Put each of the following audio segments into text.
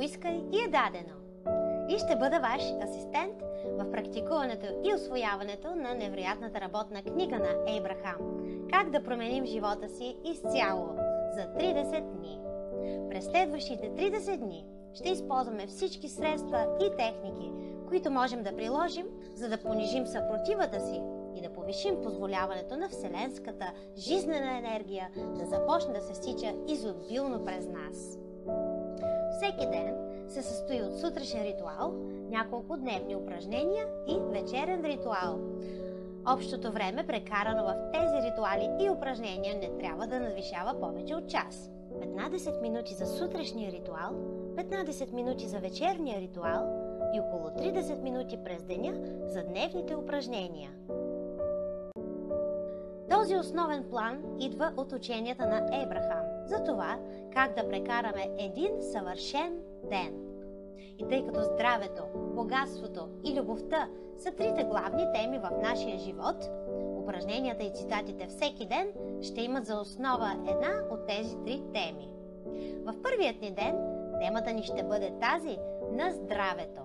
поискай и е дадено. И ще бъда ваш асистент в практикуването и освояването на невероятната работна книга на Ейбрахам Как да променим живота си изцяло за 30 дни. През следващите 30 дни ще използваме всички средства и техники, които можем да приложим, за да понижим съпротивата си и да повишим позволяването на Вселенската жизнена енергия да започне да се стича изобилно през нас. Всеки ден се състои от сутрешен ритуал, няколко дневни упражнения и вечерен ритуал. Общото време, прекарано в тези ритуали и упражнения, не трябва да надвишава повече от час. 15 минути за сутрешния ритуал, 15 минути за вечерния ритуал и около 30 минути през деня за дневните упражнения. Този основен план идва от ученията на Ебрахам за това как да прекараме един съвършен ден. И тъй като здравето, богатството и любовта са трите главни теми в нашия живот, упражненията и цитатите всеки ден ще имат за основа една от тези три теми. В първият ни ден темата ни ще бъде тази на здравето.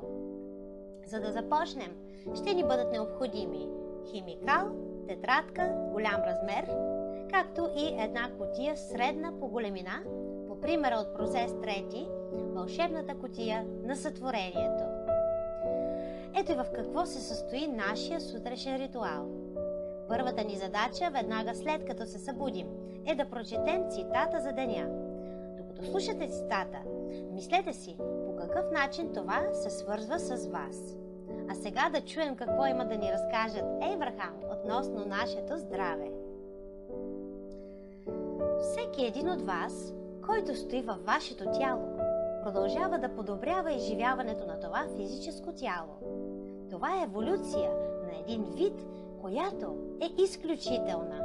За да започнем, ще ни бъдат необходими химикал, тетрадка, голям размер, както и една котия средна по големина, по примера от процес трети, вълшебната котия на сътворението. Ето и в какво се състои нашия сутрешен ритуал. Първата ни задача, веднага след като се събудим, е да прочетем цитата за деня. Докато слушате цитата, мислете си по какъв начин това се свързва с вас. А сега да чуем какво има да ни разкажат Ейбрахам относно нашето здраве. Всеки един от вас, който стои във вашето тяло, продължава да подобрява изживяването на това физическо тяло. Това е еволюция на един вид, която е изключителна.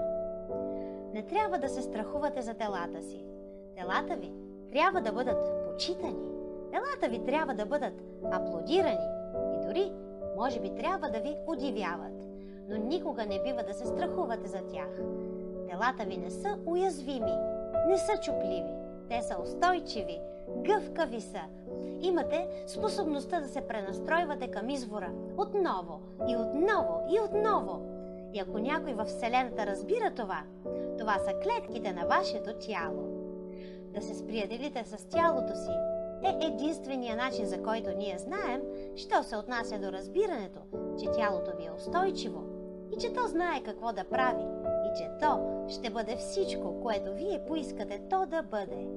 Не трябва да се страхувате за телата си. Телата ви трябва да бъдат почитани. Телата ви трябва да бъдат аплодирани и дори, може би, трябва да ви удивяват. Но никога не бива да се страхувате за тях. Телата ви не са уязвими, не са чупливи. Те са устойчиви, гъвкави са. Имате способността да се пренастройвате към извора отново и отново и отново. И ако някой във Вселената разбира това, това са клетките на вашето тяло. Да се сприятелите с тялото си е единствения начин, за който ние знаем, що се отнася до разбирането, че тялото ви е устойчиво и че то знае какво да прави че то ще бъде всичко, което вие поискате то да бъде.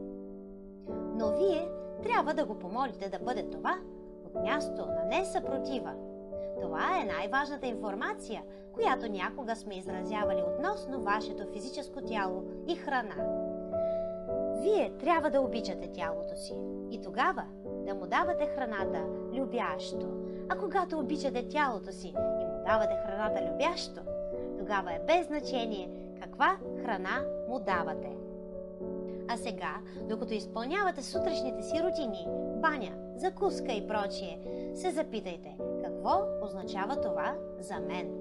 Но вие трябва да го помолите да бъде това от място на несъпротива. Това е най-важната информация, която някога сме изразявали относно вашето физическо тяло и храна. Вие трябва да обичате тялото си и тогава да му давате храната любящо. А когато обичате тялото си и му давате храната любящо, тогава е без значение каква храна му давате. А сега, докато изпълнявате сутрешните си рутини, баня, закуска и прочие, се запитайте какво означава това за мен.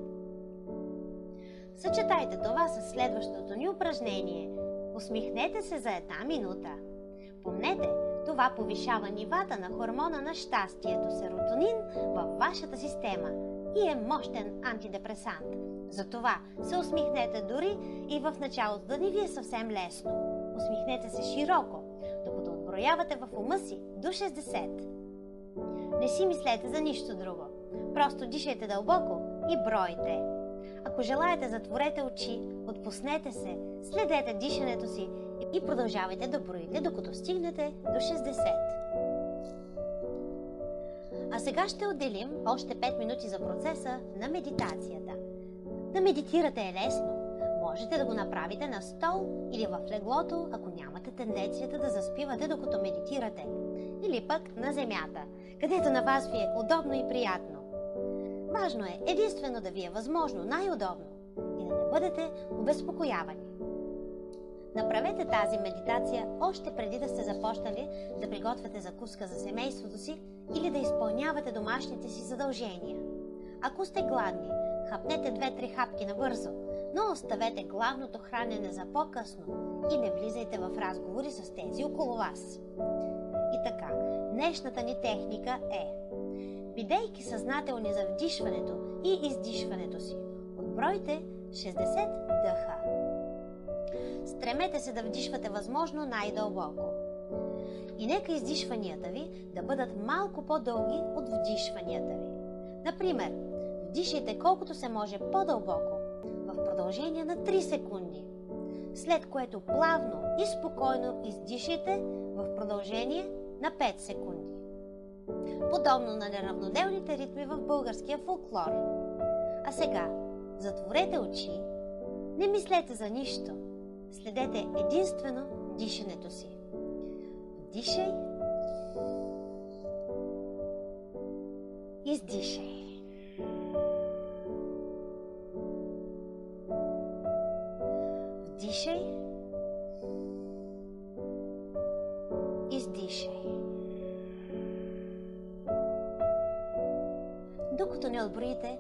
Съчетайте това с следващото ни упражнение. Усмихнете се за една минута. Помнете, това повишава нивата на хормона на щастието серотонин във вашата система и е мощен антидепресант. Затова се усмихнете дори и в началото да не ви е съвсем лесно. Усмихнете се широко, докато отброявате в ума си до 60. Не си мислете за нищо друго. Просто дишайте дълбоко и бройте. Ако желаете, затворете очи, отпуснете се, следете дишането си и продължавайте да броите, докато стигнете до 60. А сега ще отделим още 5 минути за процеса на медитацията. Да медитирате е лесно. Можете да го направите на стол или в леглото, ако нямате тенденцията да заспивате докато медитирате. Или пък на земята, където на вас ви е удобно и приятно. Важно е единствено да ви е възможно най-удобно и да не бъдете обезпокоявани. Направете тази медитация още преди да сте започнали да приготвяте закуска за семейството си или да изпълнявате домашните си задължения. Ако сте гладни, хапнете 2-3 хапки набързо, но оставете главното хранене за по-късно и не влизайте в разговори с тези около вас. И така, Днешната ни техника е Бидейки съзнателни за вдишването и издишването си, отбройте 60 дъха. Стремете се да вдишвате възможно най-дълбоко. И нека издишванията ви да бъдат малко по-дълги от вдишванията ви. Например, вдишайте колкото се може по-дълбоко, в продължение на 3 секунди, след което плавно и спокойно издишайте в продължение на 5 секунди. Подобно на неравноделните ритми в българския фолклор. А сега, затворете очи, не мислете за нищо, следете единствено дишането си. Дишай. Издишай. Вдишай. Издишай. Докато не отброите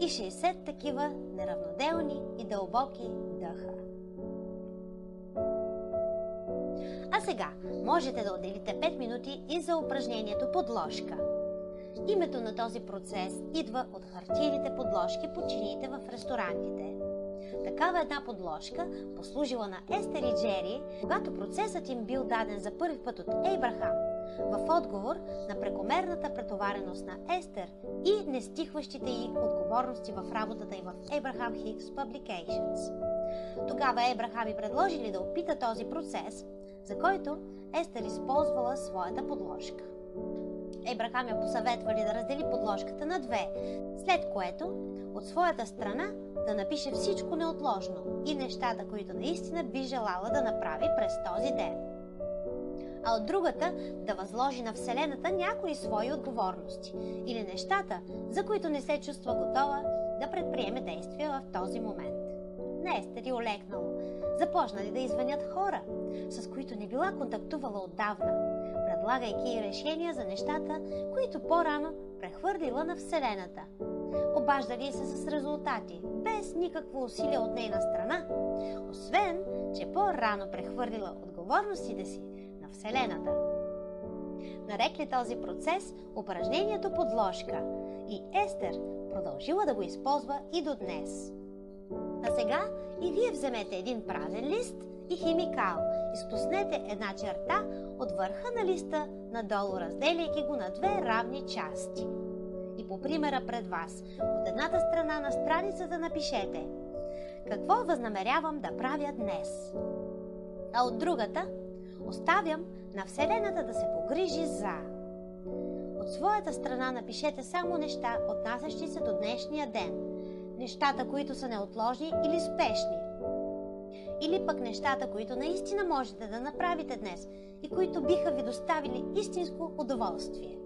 и 60 такива неравноделни и дълбоки дъха. Сега можете да отделите 5 минути и за упражнението подложка. Името на този процес идва от хартийните подложки по чините в ресторантите. Такава една подложка послужила на Естер и Джери, когато процесът им бил даден за първи път от Ейбрахам, в отговор на прекомерната претовареност на Естер и нестихващите й отговорности в работата й в Abraham Hicks Publications. Тогава Ебрахам и предложили да опита този процес, за който Естер използвала своята подложка. Ебрахам я посъветвали да раздели подложката на две, след което от своята страна да напише всичко неотложно и нещата, които наистина би желала да направи през този ден. А от другата да възложи на Вселената някои свои отговорности или нещата, за които не се чувства готова да предприеме действия в този момент. Не е стари олекнало. Започнали да извънят хора, с които не била контактувала отдавна, предлагайки решения за нещата, които по-рано прехвърлила на Вселената. Обаждали се с резултати, без никакво усилие от нейна страна, освен, че по-рано прехвърлила отговорностите си на Вселената. Нарекли този процес упражнението подложка и Естер продължила да го използва и до днес. А сега и вие вземете един празен лист и химикал. Изпуснете една черта от върха на листа надолу, разделяйки го на две равни части. И по примера пред вас, от едната страна на страницата напишете Какво възнамерявам да правя днес? А от другата оставям на Вселената да се погрижи за. От своята страна напишете само неща, отнасящи се до днешния ден. Нещата, които са неотложни или спешни. Или пък нещата, които наистина можете да направите днес и които биха ви доставили истинско удоволствие.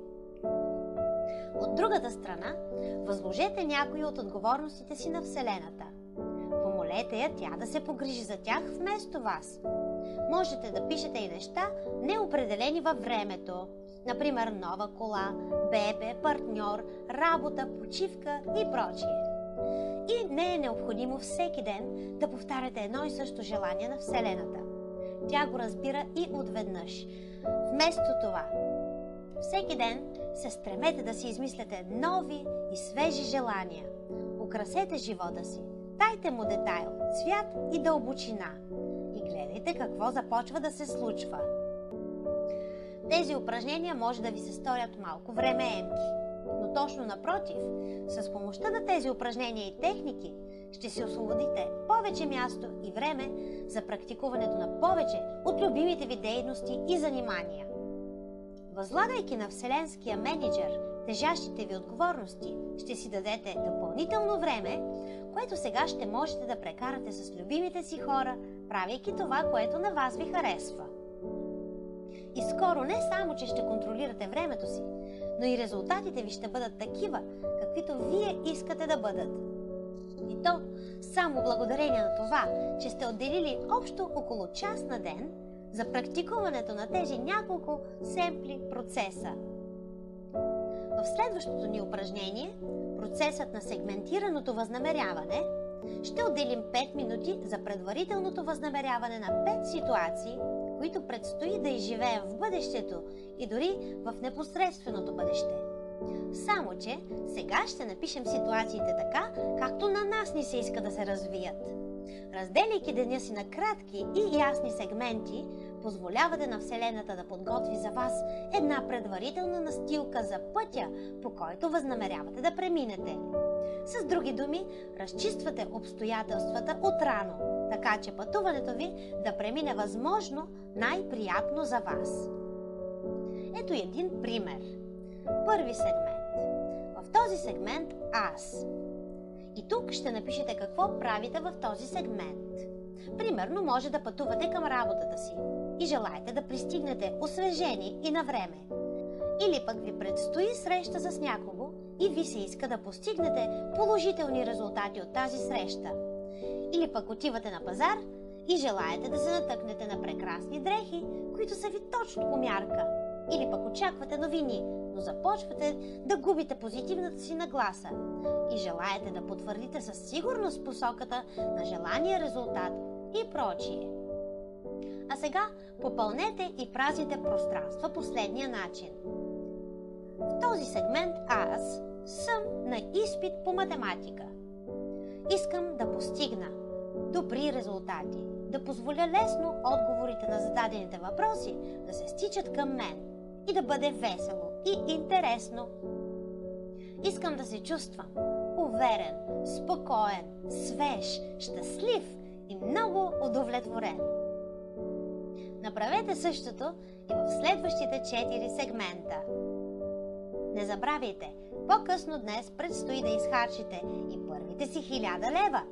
От другата страна, възложете някои от отговорностите си на Вселената. Помолете я тя да се погрижи за тях вместо вас. Можете да пишете и неща, неопределени във времето. Например, нова кола, бебе, партньор, работа, почивка и прочие. И не е необходимо всеки ден да повтаряте едно и също желание на Вселената. Тя го разбира и отведнъж. Вместо това, всеки ден се стремете да си измисляте нови и свежи желания. Украсете живота си. Дайте му детайл, цвят и дълбочина. И гледайте какво започва да се случва. Тези упражнения може да ви се сторят малко времеемки. Но точно напротив, с помощта на тези упражнения и техники ще си освободите повече място и време за практикуването на повече от любимите ви дейности и занимания. Възлагайки на Вселенския менеджер тежащите ви отговорности, ще си дадете допълнително време, което сега ще можете да прекарате с любимите си хора, правейки това, което на вас ви харесва. И скоро не само, че ще контролирате времето си, но и резултатите ви ще бъдат такива, каквито вие искате да бъдат. И то само благодарение на това, че сте отделили общо около час на ден за практикуването на тези няколко семпли процеса. В следващото ни упражнение, процесът на сегментираното възнамеряване, ще отделим 5 минути за предварителното възнамеряване на 5 ситуации, които предстои да изживеем в бъдещето и дори в непосредственото бъдеще. Само, че сега ще напишем ситуациите така, както на нас ни се иска да се развият. Разделяйки деня си на кратки и ясни сегменти, позволявате на Вселената да подготви за вас една предварителна настилка за пътя, по който възнамерявате да преминете. С други думи, разчиствате обстоятелствата от рано, така че пътуването ви да премине възможно най-приятно за вас. Ето един пример. Първи сегмент. В този сегмент аз. И тук ще напишете какво правите в този сегмент. Примерно може да пътувате към работата си и желаете да пристигнете освежени и на време. Или пък ви предстои среща с някого и ви се иска да постигнете положителни резултати от тази среща. Или пък отивате на пазар и желаете да се натъкнете на прекрасни дрехи, които са ви точно по мярка. Или пък очаквате новини, но започвате да губите позитивната си нагласа и желаете да потвърдите със сигурност посоката на желания резултат и прочие. А сега попълнете и празните пространства последния начин. В този сегмент аз съм на изпит по математика. Искам да постигна добри резултати, да позволя лесно отговорите на зададените въпроси да се стичат към мен и да бъде весело и интересно. Искам да се чувствам уверен, спокоен, свеж, щастлив и много удовлетворен. Направете същото и в следващите 4 сегмента. Не забравяйте, по-късно днес предстои да изхарчите и първите си 1000 лева.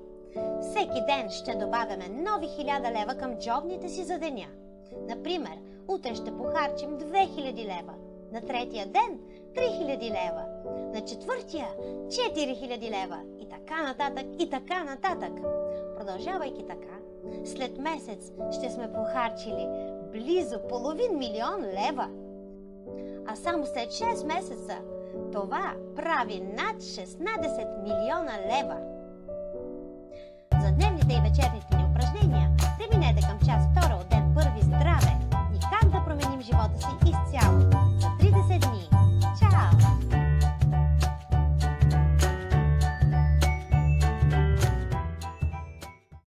Всеки ден ще добавяме нови 1000 лева към джобните си за деня. Например, утре ще похарчим 2000 лева, на третия ден 3000 лева, на четвъртия 4000 лева и така нататък и така нататък. Продължавайки така, след месец ще сме похарчили близо половин милион лева. А само след 6 месеца това прави над 16 милиона лева. За дневните и вечерните ни упражнения преминете към част 2 от ден първи здраве и как да променим живота си изцяло.